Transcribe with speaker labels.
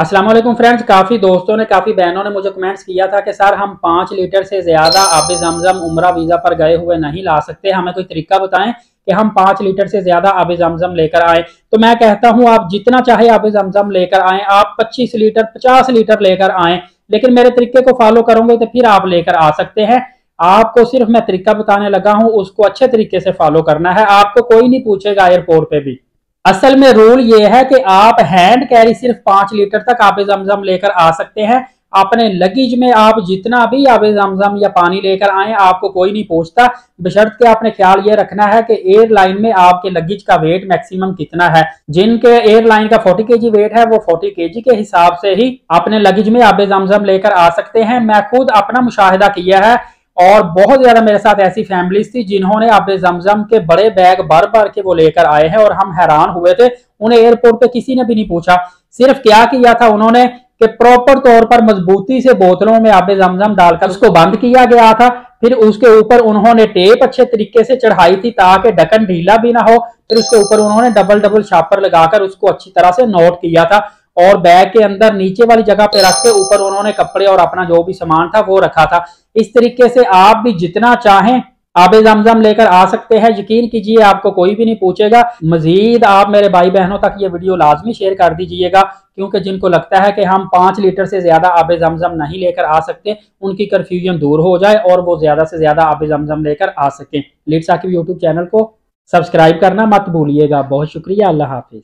Speaker 1: अस्सलाम वालेकुम फ्रेंड्स काफ़ी दोस्तों ने, काफ़ी बहनों ने मुझे कमेंट्स किया था कि, सर, हम पाँच लीटर से ज़्यादा आब जमजम उम्र वीज़ा पर गए हुए नहीं ला सकते। हमें कोई तरीका बताएँ कि हम पाँच लीटर से ज़्यादा आब जमजम लेकर आए? तो मैं कहता हूँ, आप जितना चाहे आब जमजम लेकर आए, आप पच्चीस लीटर, पचास लीटर लेकर आए, लेकिन मेरे तरीके को फॉलो करोगे तो फिर आप लेकर आ सकते हैं। आपको सिर्फ़ मैं तरीका बताने लगा हूँ, उसको अच्छे तरीके से फॉलो करना है। आपको कोई नहीं पूछेगा एयरपोर्ट पे भी। असल में रूल ये है कि आप हैंड कैरी सिर्फ़ पाँच लीटर तक आप जमजम लेकर आ सकते हैं। अपने लगेज में आप जितना भी आप जमजम या पानी लेकर आए, आपको कोई नहीं पूछता। बशर्त के आपने ख्याल ये रखना है कि एयरलाइन में आपके लगेज का वेट मैक्सिमम कितना है। जिनके एयरलाइन का 40 केजी वेट है, वो 40 केजी के हिसाब से ही अपने लगेज में आप जमजम लेकर आ सकते हैं। मैं खुद अपना मुशाहिदा किया है और बहुत ज़्यादा मेरे साथ ऐसी फैमिलीज़ थी जिन्होंने अब जमजम के बड़े बैग भर भर के वो लेकर आए हैं और हम हैरान हुए थे, उन्हें एयरपोर्ट पे किसी ने भी नहीं पूछा। सिर्फ़ क्या किया था उन्होंने कि प्रॉपर तौर पर मजबूती से बोतलों में आबे जमजम डालकर उसको बंद किया गया था। फिर उसके ऊपर उन्होंने टेप अच्छे तरीके से चढ़ाई थी ताकि ढक्कन ढीला भी ना हो। फिर उसके ऊपर उन्होंने डबल डबल छापर लगाकर उसको अच्छी तरह से नोट किया था। और बैग के अंदर नीचे वाली जगह पे रख के ऊपर उन्होंने कपड़े और अपना जो भी सामान था वो रखा था। इस तरीके से आप भी जितना चाहें आब जमजम लेकर आ सकते हैं। यकीन कीजिए, आपको कोई भी नहीं पूछेगा। मजीद आप मेरे भाई बहनों तक ये वीडियो लाजमी शेयर कर दीजिएगा, क्योंकि जिनको लगता है कि हम पाँच लीटर से ज़्यादा आब जमजम नहीं लेकर आ सकते, उनकी कन्फ्यूज़न दूर हो जाए और वो ज़्यादा से ज़्यादा आब जमजम लेकर आ सके। लीड साकिब यूट्यूब चैनल को सब्सक्राइब करना मत भूलिएगा। बहुत शुक्रिया। अल्लाह हाफिज।